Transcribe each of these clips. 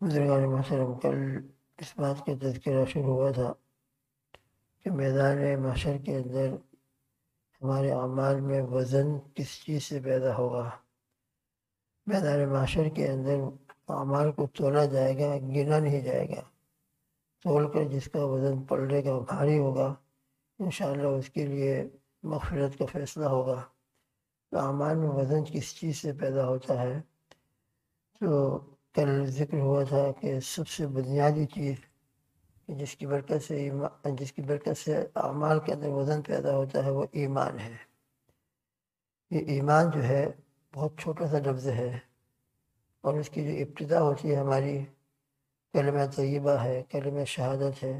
बुजुर्गान मोहतरम कल इस बात का तस्करा शुरू हुआ था कि मैदान माशर के अंदर हमारे अमाल में वज़न किस चीज़ से पैदा होगा मैदान माशर के अंदर अमाल को तोला जाएगा गिना नहीं जाएगा तोल कर जिसका वज़न पलटेगा भारी होगा इन उसके लिए मगफरत का फ़ैसला होगा। तो अमाल में वज़न किस चीज़ से पैदा होता है? तो कल ज़िक्र हुआ था कि सबसे बुनियादी चीज़ जिसकी बरकत से ईमान जिसकी बरकत से अमाल के अंदर वज़न पैदा होता है, वो ईमान है। ये ईमान जो है, बहुत छोटा सा लफ्ज़ है और उसकी जो इब्तदा होती है हमारी कलम तय्यबा है कलम शहादत है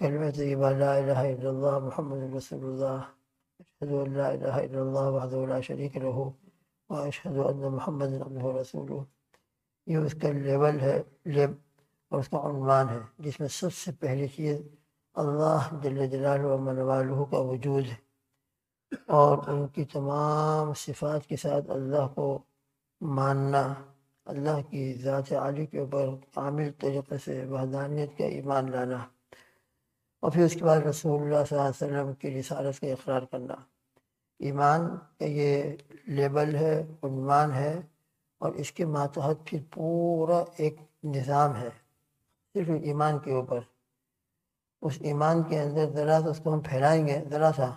कलम तय्यबा ला इलाहा इल्लल्लाह मुहम्मद रसूलुल्लाह। अशहदु अन ला इलाहा इल्लल्लाह वहदहु ला शरीक रहो व अशहदु अन्न मुहम्मदन अब्दुहु व रसूलुहु। ये उसका लेवल है, लेब और उसका उनवान है, जिसमें सबसे पहली चीज़ अल्लाह जल जलाल का वजूद है। और उनकी तमाम सिफ़ात के साथ अल्लाह को मानना अल्लाह की ज़ात आली के ऊपर कामिल तरीक़े से वहदानियत का ईमान लाना और फिर उसके बाद अलैहि वसल्लम की रिसालत का इकरार करना। ईमान का ये लेबल है उनवान है और इसके मातहत फिर पूरा एक निज़ाम है, सिर्फ़ ईमान के ऊपर। उस ईमान के अंदर ज़रा सा उसको हम फैलाएँगे, ज़रा सा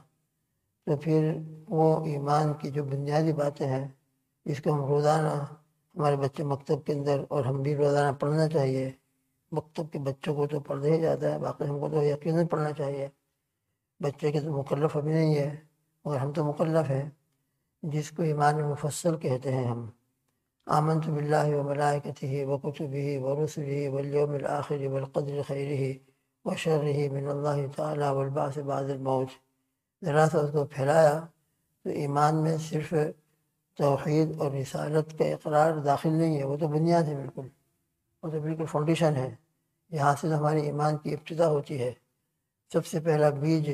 तो फिर वो ईमान की जो बुनियादी बातें हैं, जिसको हम रोज़ाना हमारे बच्चे मकतब के अंदर और हम भी रोज़ाना पढ़ना चाहिए। मकतब के बच्चों को तो पढ़ना ही जाता है, बाकी हमको तो यकीन पढ़ना चाहिए। बच्चे के तो मुकल्लफ़ अभी नहीं है और हम तो मुकल्लफ़ हैं, जिसको ईमान मुफसल कहते हैं हम। आमन तो बिल्ला व मलाकती व कुतुबी व रसुली वल्योम आखिर वलक़द्र खैर व शर्र मिन ताला वलबास बादल मौत। ज़रा सा उसको फैलाया तो ईमान में सिर्फ़ तोहद और रिसालत का इकरार दाखिल नहीं है, वो तो बुनियाद है बिल्कुल। वो तो बिल्कुल फाउंडेशन है। यहाँ से तो हमारे ईमान की इब्तदा होती है। सबसे पहला बीज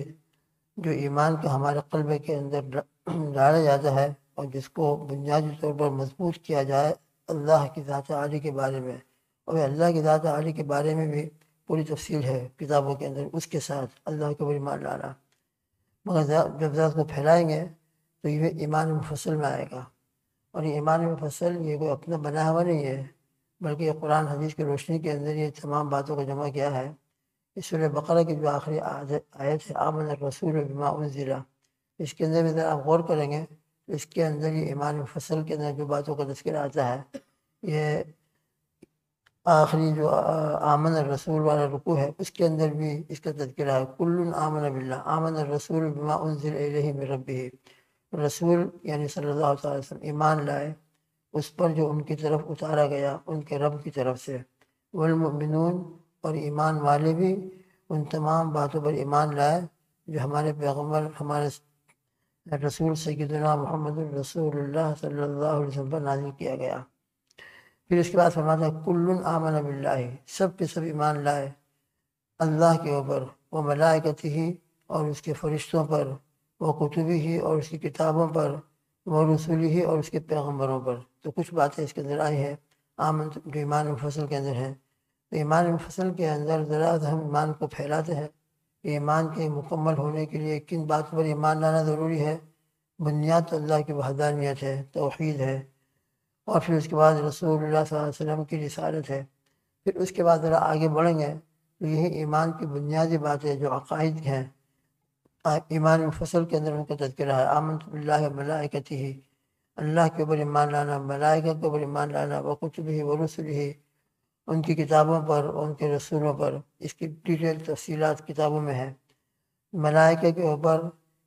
जो ईमान का हमारे कल्बे के अंदर डाला जाता है और जिसको बुनियादी तौर पर मज़बूत किया जाए अल्लाह की ज़ात आली के बारे में। और अल्लाह की ज़ात आली के बारे में भी पूरी तफसील है किताबों के अंदर, उसके साथ अल्लाह के बड़ी मान लाना। मगर जब ज़ात को फैलाएँगे तो ये ईमान मुफसल में आएगा। और ये ईमान मुफसल ये कोई अपना बना हुआ नहीं है, बल्कि ये कुरान हदीस की रोशनी के अंदर ये तमाम बातों को जमा किया है। इस बकरा की जो आखिरी आयत है, आमन रसूल बिमा ज़िला इसके अंदर भी आप गौर करेंगे तो इसके अंदर ये ईमान फ़सल के अंदर जो बातों का तस्करा आता है, ये आखिरी जो आमन रसूल वाला रुकू है, उसके अंदर भी इसका तस्करा है। कुल्लुन आमन बिल्ला आमन रसूल बिमा उनजिल इलैहि मिन रब्बिही। रसूल यानी सल्लल्लाहु अलैहि वसल्लम ईमान लाए, उस पर जो उनकी तरफ़ उतारा गया, उनके रब की तरफ़ से। वलमिनून और ईमान वाले भी उन तमाम बातों पर ईमान लाए, जो हमारे पैगंबर हमारे रसूल सैदना मोहम्मद रसूलुल्लाह सल्लल्लाहु पर नाजिल किया गया। फिर उसके बाद फरमाता कुल्लुन आमन बिल्लाहि सब के सब ईमान लाए अल्लाह के ऊपर, व मलाइकत ही और उसके फरिश्तों पर। व कुतुबी ही और उसकी किताबों पर व रसूली ही और उसके पैगम्बरों पर। तो कुछ बातें इसके अंदर आई हैं। आमन जो ईमान फ़सल के अंदर हैं। तो ईमान फ़सल के अंदर ज़रा हम ईमान को फैलाते हैं। ईमान के मुकम्मल होने के लिए किन बातों पर ईमान लाना ज़रूरी है? बुनियाद तो अल्लाह की वहदानियत है, तोहद है। और फिर उसके बाद रसूल वसल्लम की रिसालत है। फिर उसके बाद ज़रा आगे बढ़ेंगे। तो यही ईमान की बुनियादी बातें जो अकायद हैं। ईमान फ़सल के अंदर उनका तस्करा है। आमन मलाइकती ही। अल्लाह के ऊपर ईमान लाना मलाइका के ऊपर ईमान लाना, व कुछ भी व रसुल ही। उनकी किताबों पर, उनके रसूलों पर, इसकी डिटेल तफसीलात किताबों में है। मलाइका के ऊपर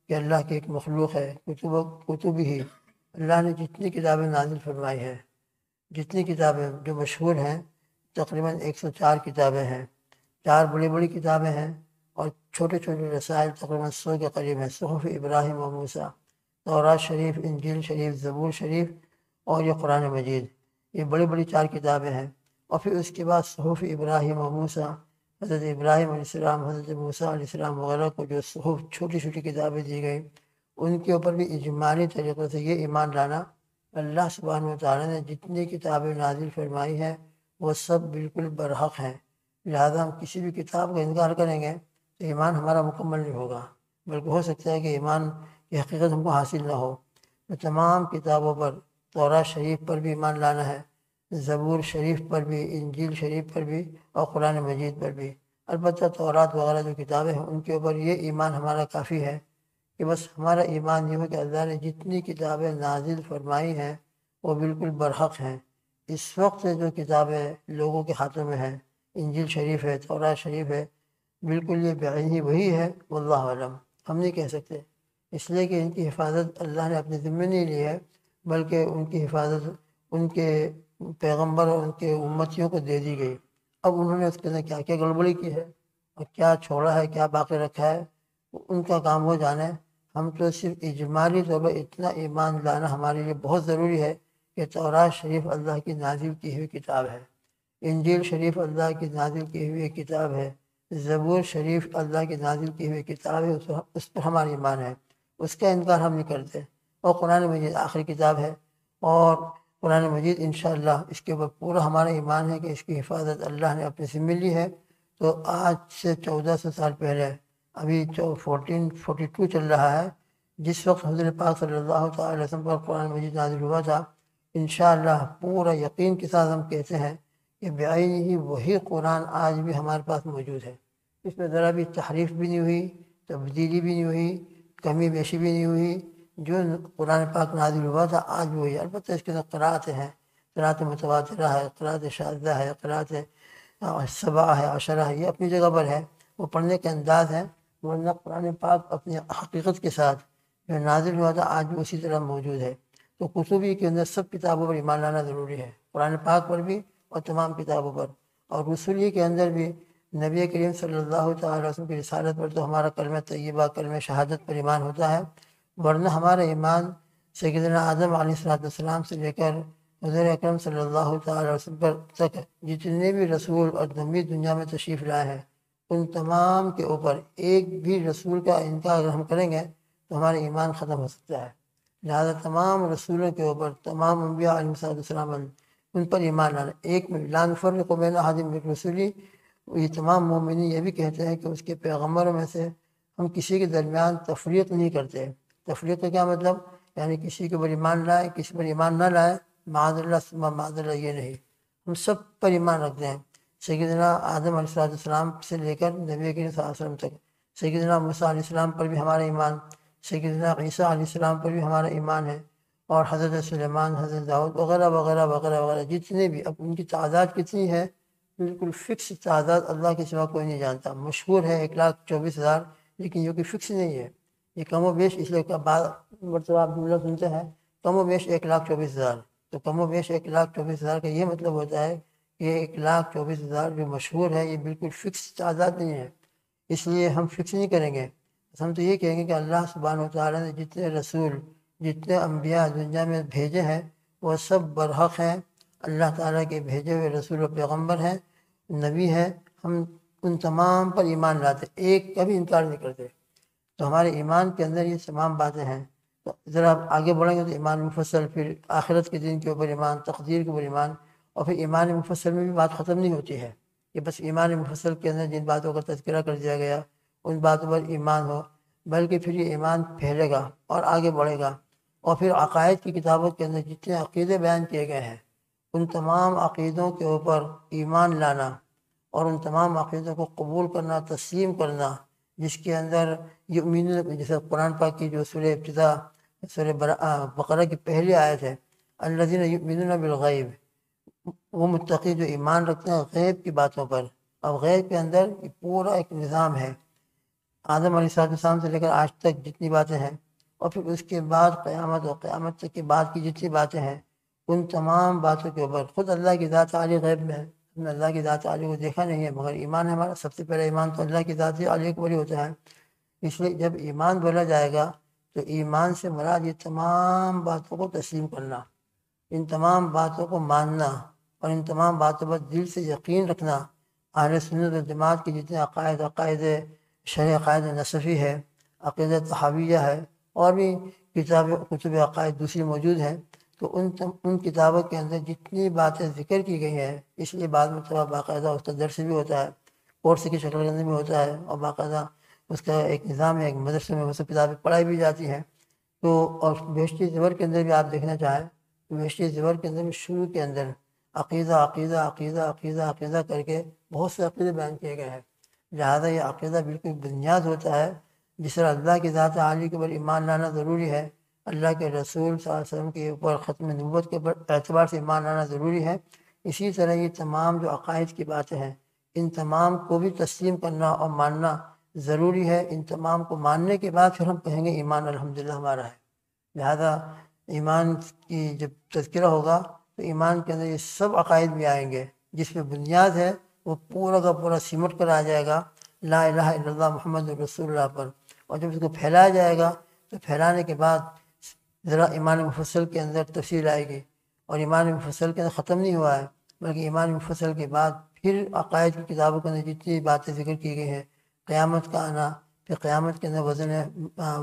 कि अल्लाह की एक मखलूक है, कुतुब कुतुब ही। अल्लाह ने जितनी किताबें नाजिल फरमाई हैं, जितनी किताबें जो मशहूर हैं, तकरीबन 104 किताबें हैं। चार बड़ी बड़ी किताबें हैं और छोटे छोटे रसायल तकरीबन सौ के करीब हैं, सहूफ़ इब्राहिम व मूसा शरीफ, इंजिल शरीफ, ज़बूर शरीफ और ये कुरान मजीद। ये बड़ी बड़ी चार किताबें हैं। और फिर उसके बाद सहूफ़ इब्राहिम व मूसा, हज़रत इब्राहिम आसमाम हज़रत मूसा आसमाम वगैरह को जो सहूफ़ छोटी छोटी किताबें दी गई, उनके ऊपर भी इजमाली तरीक़े से ये ईमान लाना अल्लाह सुबहान ताली ने जितनी किताबें नाजिल फरमाई हैं, वो सब बिल्कुल बरहक हैं। लिहाजा हम किसी भी किताब का इनकार करेंगे तो ईमान हमारा मुकम्मल नहीं होगा। बल्कि हो सकता है कि ईमान की हकीकत हमको हासिल ना हो। तो तमाम किताबों पर तौरा शरीफ पर भी ईमान लाना है, ज़बूर शरीफ पर भी, इंजील शरीफ पर भी और कुरान मजीद पर भी। अलबत् तौरात वगैरह जो किताबें हैं, उनके ऊपर ये ईमान हमारा काफ़ी है कि बस हमारा ईमान ये है कि अल्लाह ने जितनी किताबें नाजिल फरमाई हैं, वो बिल्कुल बरहक हैं। इस वक्त जो किताबें लोगों के हाथों में हैं, इंजिल शरीफ है तौरा शरीफ है बिल्कुल ये बेआनी वही है वल्लम हम नहीं कह सकते। इसलिए कि इनकी हिफाजत अल्लाह ने अपने ज़िम्मे नहीं ली है, बल्कि उनकी हिफाजत उनके पैगंबर और उनके उम्मतियों को दे दी गई। अब उन्होंने उसके अंदर क्या क्या गड़बड़ी की है और क्या छोड़ा है, क्या बाकी रखा है, उनका काम हो जाने हम तो सिर्फ़ इजमाली तौर पर इतना ईमान लाना हमारे लिए बहुत ज़रूरी है कि तौरात शरीफ अल्लाह की नाजिल की हुई किताब है। इंजील शरीफ अल्लाह की नाजिल की हुई किताब है। ज़बूर शरीफ अल्लाह की नाजिल की हुई किताब है उस, उस पर हमारा ईमान है। उसका इनकार हम नहीं करते। और कुरान मजीद आखिरी किताब है। और कुरान मजीद इन इसके ऊपर पूरा हमारा ईमान है कि इसकी हिफाजत अल्लाह ने अपने ज़िम्मे ली है। तो आज से चौदह सौ साल पहले अभी जो फोर्टीन फोर्टी टू चल रहा है। जिस वक्त हज़रत पाक सल्लल्लाहु अलैहि पर कुरान मजीद नाजिल हुआ था इन पूरा यकीन के साथ हम कहते हैं कि बेआई ही वही कुरान आज भी हमारे पास मौजूद है। इसमें ज़रा भी तहरीफ भी नहीं हुई, तब्दीली भी नहीं हुई, कमी बेशी भी नहीं हुई। जो कुरान पाक नाजिल हुआ था, आज भी हुई अलबत्त इसके अंदर करात हैं। करात मतवातरा है, करात शारदा है, करात सबा है, अशरा है। ये अपनी जगह पर है। वो पढ़ने के अंदाज हैं। वरना कुरान पाक अपनी हकीकत के साथ जो नाजिल हुआ था, आज भी उसी तरह मौजूद है। तो कुतुबी के अंदर सब किताबों पर ईमान लाना ज़रूरी है। कुरान पाक पर भी और तमाम किताबों पर। और रसूली के अंदर भी नबी करीम सल्लल्लाहु अलैहि वसल्लम की रिसालत पर तो हमारा कलम तय्यबा कलम शहादत पर ईमान होता है। वरना हमारा ईमान सैदना आदम आसमाम से लेकर हजर अक्रम सल्लल्लाहु अलैहि पर तक जितने भी रसूल और नबी दुनिया में तशरीफ़ लाए हैं, उन तमाम के ऊपर एक भी रसूल का इनका अगर हम करेंगे तो हमारा ईमान ख़त्म हो सकता है। लिहाजा तमाम रसूलों के ऊपर, तमाम अम्बिया उन पर ईमान लाना। एक में लानफर को मैंने हाजिम रसूली, ये तमाम मोमिन ये भी कहते हैं कि उसके पैगम्बरों में से हम किसी के दरमियान तफरीत नहीं करते। तफरीत का क्या मतलब? यानी किसी के ऊपर ईमान लाए, किसी पर ईमान ना लाए माजल्ला माजल्ला ये नहीं। हम सब पर ईमान रखते हैं। सैदना आदम आसमाम से लेकर नबी वसल्लम तक। सैदना मूसा पर भी हमारा ईमान सैदना ईसा पर भी हमारा ईमान है। और हज़रत सलेमान, हज़रत दाऊद वगैरह वगैरह वगैरह वगैरह, जितने भी, अब उनकी तादाद कितनी है? बिल्कुल फिक्स तादाद अल्लाह के सिवा कोई नहीं जानता। मशहूर है एक लाख चौबीस हज़ार, लेकिन जो कि फिक्स नहीं है। ये कमो बेश, इसलिए मतलब आप जुमला सुनते हैं, कमो बेश एक लाख चौबीस हज़ार। तो कमो बेश एक लाख चौबीस हज़ार का ये मतलब होता है कि एक लाख चौबीस हज़ार जो मशहूर है, ये बिल्कुल फ़िक्स तादाद नहीं है। इसलिए हम फिक्स नहीं करेंगे। हम तो ये कहेंगे कि अल्लाह सुबहान तआला ने जितने रसूल जितने अम्बिया दुनिया में भेजे हैं, वो सब बरहक हैं। अल्लाह ताला के भेजे हुए रसूल पैगंबर हैं, नबी हैं। हम उन तमाम पर ईमान लाते एक का भी इनकार नहीं करते। तो हमारे ईमान के अंदर ये तमाम बातें हैं। तो ज़रा आगे बढ़ेंगे तो ईमान मुफसल फिर आखिरत के दिन के ऊपर ईमान, तकदीर के ऊपर ईमान, और फिर ईमान मुफसल में भी बात ख़त्म नहीं होती है। कि बस ईमान मुफसल के अंदर जिन बातों का तस्करा कर दिया गया, उन बातों पर ईमान हो, बल्कि फिर ये ईमान फैलेगा और आगे बढ़ेगा। और फिर अकायद की किताबों के अंदर जितने अकीदे बयान किए गए हैं, उन तमाम अकीदों के ऊपर ईमान लाना और उन तमाम अकीदों को कबूल करना, तस्लीम करना, जिसके अंदर युमिन जैसे कुरान पाक की जो सुर इब्तदा सुर बकरा की पहली आयत है, अल्लाजीन युमिन बिलगैब। वो मुतकी जो ईमान रखते हैं गैब की बातों पर। अब गैब के अंदर पूरा एक निज़ाम है। आदम सलाम से लेकर आज तक जितनी बातें हैं और फिर उसके बाद क़यामत और क़यामत तक के बाद की जितनी बातें हैं, उन तमाम बातों के ऊपर ख़ुद अल्लाह की ज़ात आली गैब में है। हमने अल्लाह की ज़ात आली को देखा नहीं है, मगर ईमान हमारा। सबसे पहला ईमान तो अल्लाह की ज़ात आली बड़ी होता है। इसलिए जब ईमान बोला जाएगा तो ईमान से मराद ये तमाम बातों को तस्लीम करना, इन तमाम बातों को मानना और इन तमाम बातों पर दिल से यकीन रखना आल सुनत जमात के जितने अकायद अकायद शर अकायद नसफ़ी है अकीद तहाविया है और भी किताब कुतुब अकायद दूसरी मौजूद हैं तो उन उन किताबों के अंदर जितनी बातें ज़िक्र की गई हैं, इसलिए बाद में थोड़ा बाकायदा उसका दर्श भी होता है, कोर्स की शक्ल भी होता है और बाकायदा उसका एक निज़ाम है, एक मदरसे में वो सब किताबें पढ़ाई भी जाती हैं। तो और बेशती ज़बर के अंदर भी आप देखना चाहें तो बेशती ज़बर के अंदर शुरू के अंदर अकीदा अकीदा अकीदा अकीदा अकीदा करके बहुत से अकीदे बयान किए गए हैं। लिहाजा ये अकीदा बिल्कुल बुनियाद होता है जिस तरह अल्लाह की ज़ात आली के ऊपर ईमान लाना ज़रूरी है, अल्लाह के रसूल वसल्लम के ऊपर ख़त्म नबूत के एतबार से ईमान लाना ज़रूरी है। इसी तरह ये तमाम जो अकायद की बातें हैं, इन तमाम को भी तस्लीम करना और मानना ज़रूरी है। इन तमाम को मानने के बाद फिर हम कहेंगे, ईमान अलहमदिल्ला हमारा है। लिहाजा ईमान की जब तस्करा होगा तो ईमान के अंदर ये सब अकायद भी आएँगे। जिसमें बुनियाद है, वो पूरा का पूरा सिमट कर आ जाएगा। ला इला मोहम्मद रसूलुल्लाह पर। और जब इसको फैलाया जाएगा तो फैलाने के बाद ज़रा ईमान मुफसल के अंदर तफसील आएगी। और ईमान मुफसल के अंदर ख़त्म नहीं हुआ है, बल्कि ईमान मुफसल के बाद फिर अकायद की किताबों के अंदर जितनी बातें ज़िक्र की गई हैं, क़्यामत का आना, फिर क़्यामत के अंदर वज़न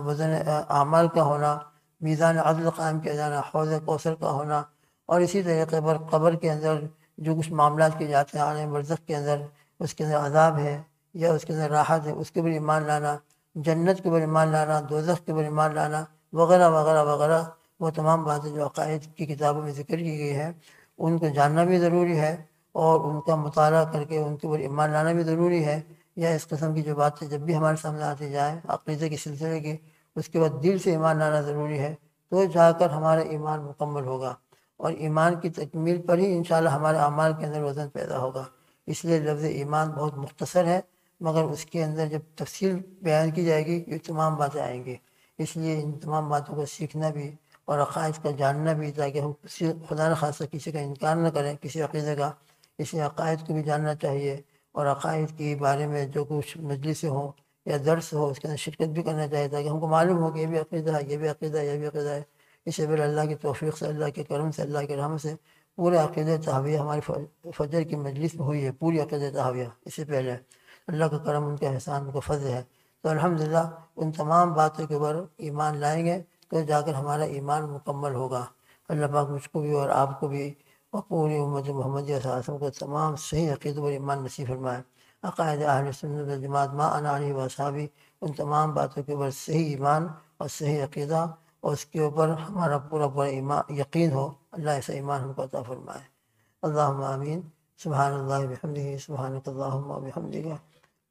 वज़न, अमाल का होना, मीज़ान अदल कायम किया जाना, हौज कौसर का होना, और इसी तरीके पर कब्र के अंदर जो कुछ मामला किए जाते हैं आने बरसक के अंदर, उसके अंदर अजाब है या उसके अंदर राहत है, उसके भी ईमान लाना जन्नत के ऊपर ईमान लाना, दोजख के ऊपर ईमान लाना, वगैरह वगैरह वगैरह, वो तमाम बातें जो अकायद की किताबों में ज़िक्र की गई है, उनको जानना भी ज़रूरी है और उनका मुताल करके उनके ऊपर ईमान लाना भी ज़रूरी है या इस कस्म की जो बातें जब भी हमारे सामने आती जाए, अकीदे के सिलसिले की, उसके बाद दिल से ईमान लाना ज़रूरी है तो जाकर हमारा ईमान मुकम्मल होगा और ईमान की तकमील पर ही इन हमारे अमाल के अंदर वज़न पैदा होगा। इसलिए लफ्ज़ ईमान बहुत मुख्तसर है मगर उसके अंदर जब तफसील बयान की जाएगी, ये तमाम बातें आएँगी। इसलिए इन तमाम बातों को सीखना भी और अकायद का जानना भी, ताकि हम किसी खुदा न खासा किसी का इनकार न करें, किसी अकीदे का। इसलिए अकायद को भी जानना चाहिए और अकायद के बारे में जो कुछ मजलिस हो या दर्स हो, उसके अंदर शिरकत भी करना चाहिए, ताकि हमको मालूम हो कि ये भी अकीदा है, ये भी अकीदा है, ये भी अकीदा है। इसे फिर अल्लाह की तोफ़ी से, अल्लाह के करम से, अल्लाह के रहम से पूरे अकीद तहाविया हमारी फजर की मजलिस में हुई है, पूरी अकीद तहाविया। इससे पहले अल्लाह का करम, उनके एहसान, उनका फजल है। तो अल्हम्दुलिल्लाह, उन तमाम बातों के ऊपर ईमान लाएँगे तो जाकर हमारा ईमान मुकम्मल होगा। अल्लाह पाक मुझको भी और आपको भी पूरी उम्मत मोहम्मद को तमाम सही अकीद और ईमान नसीब फरमाए। अकायद अहल जमात, माँ अनानी वसाबी उन तमाम बातों के ऊपर सही ईमान और सही अकीदा और उसके ऊपर हमारा पूरा पूरा ईमान, यकीन हो, अल्लाह ऐसा ईमान हमको अता फरमाए। अल्लाह आमीन। सुबहान अल्लाह बहमदी सुबहान अल्लाह